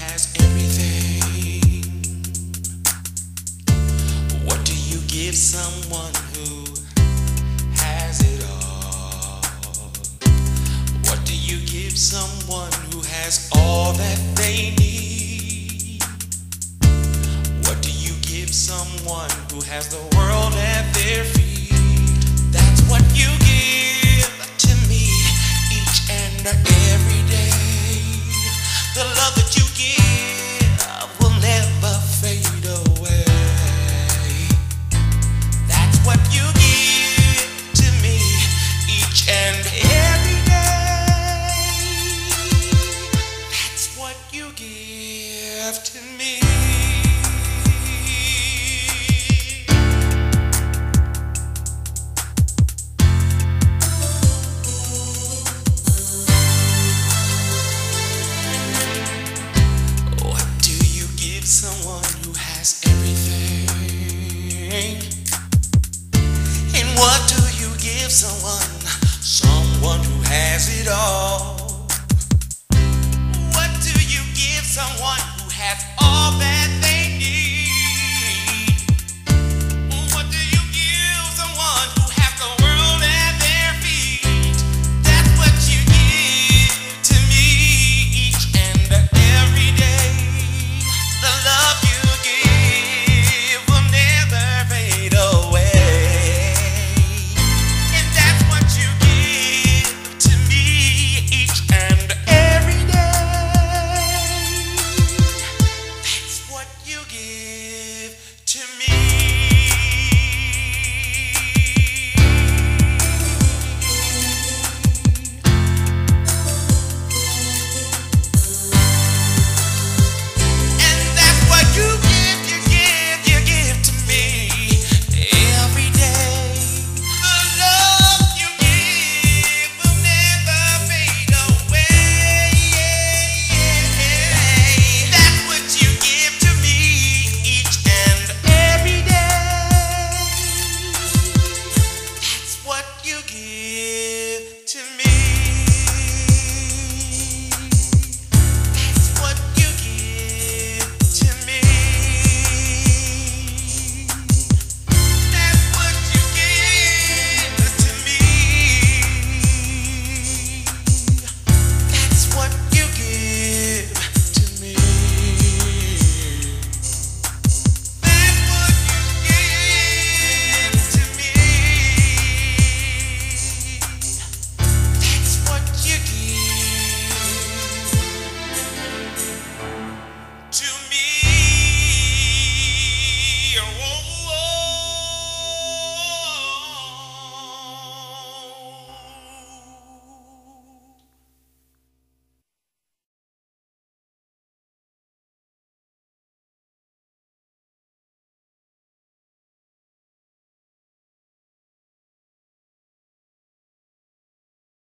has everything. What do you give someone who has it all? What do you give someone who has all that they need? What do you give someone who has the world at their feet? That's what you give to me each and every day. The love someone, someone who has it all?